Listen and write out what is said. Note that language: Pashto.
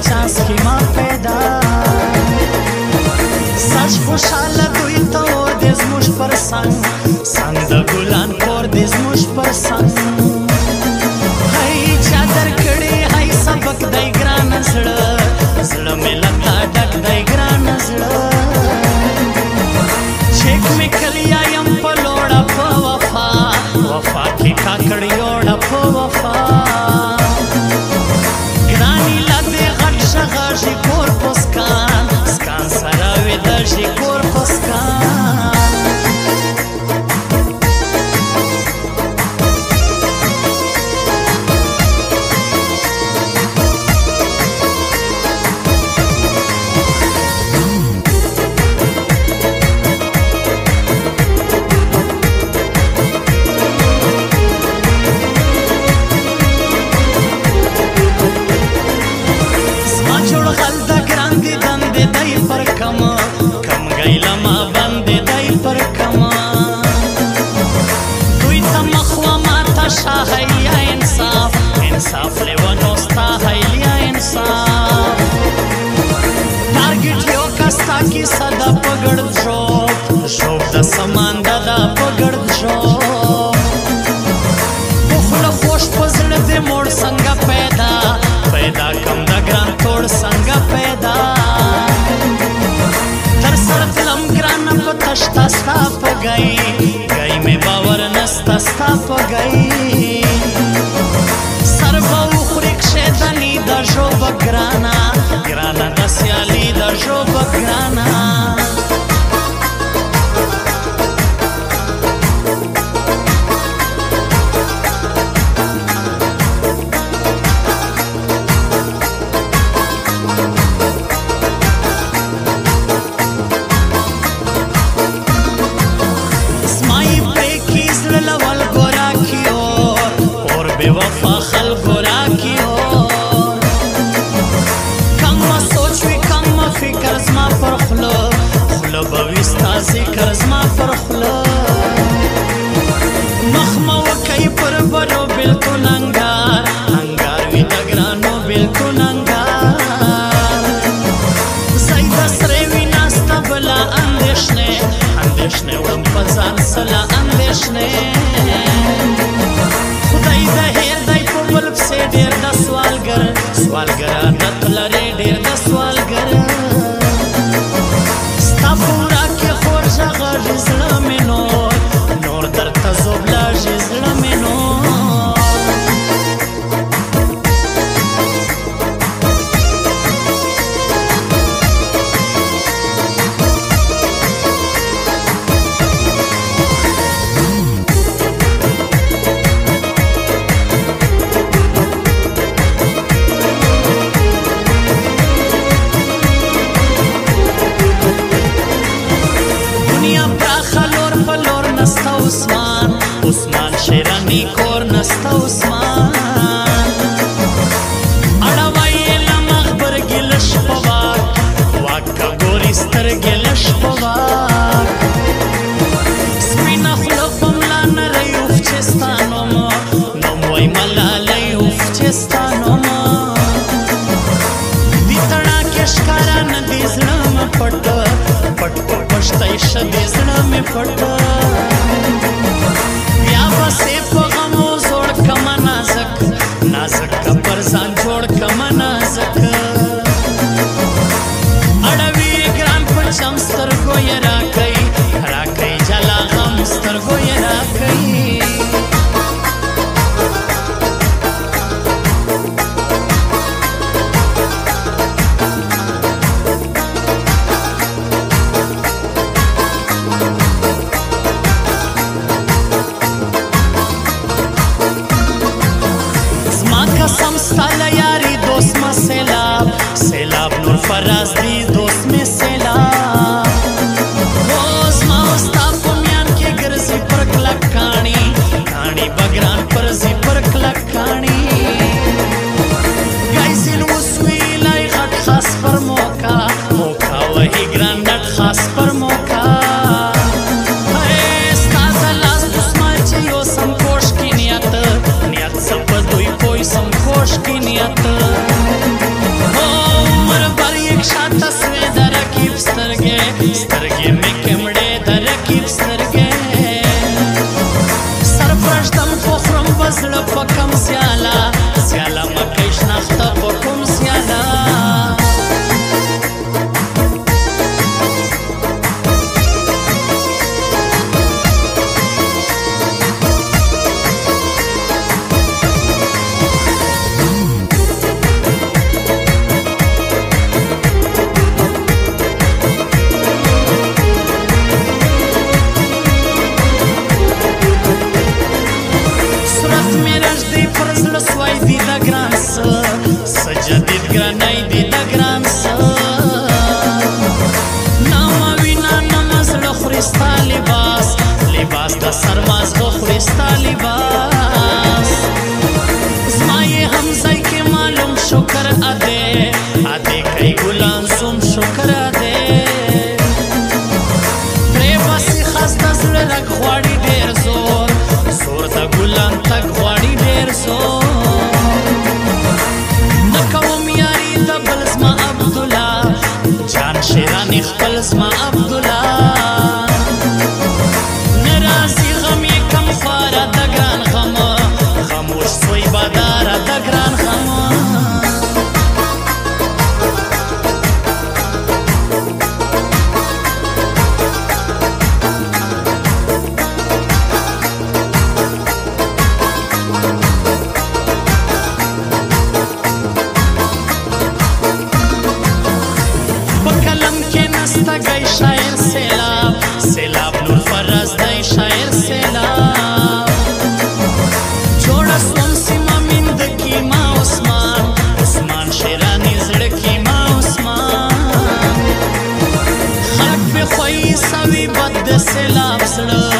چانس کی ما پیدا سچ خوشاله ګل ته ور دې زموش پر څنګ څنګه ګلان پر دې زموش پر کی صدا پګړ شو شو د سامان دا پګړ شو بخله خوش پزړ دې مور څنګه پیدا پیدا کم دا ګران ټول څنګه پیدا تر سره تلم ګران په تشتا ستا پګای گئی مې باور نستا ستا پګای کر زما پر خوله مخمه وکئ پر برو بلکل انګار انګار وینه ګرانو بلکل انګار زیده سرې وینه ستا بله اندېښنې اندېښنې وړم په ځان سله اندېښنې خدای ده هېر دی په بل پسې ډېر د سوالګر سوالګرانه تلرې ډېر د سوال பட்ட yeah. Just gotta give me slow